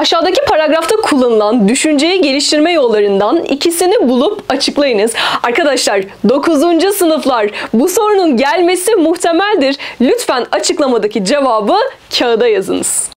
Aşağıdaki paragrafta kullanılan düşünceyi geliştirme yollarından ikisini bulup açıklayınız. Arkadaşlar 9. sınıflar bu sorunun gelmesi muhtemeldir. Lütfen açıklamadaki cevabı kağıda yazınız.